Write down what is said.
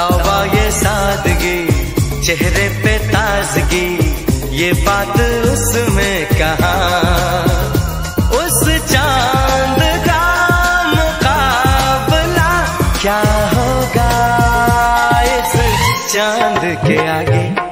दावा ये सादगी, चेहरे पे ताजगी, ये बात उसमें कहा? उस चाँद का मुकाबला क्या होगा इस चाँद के आगे?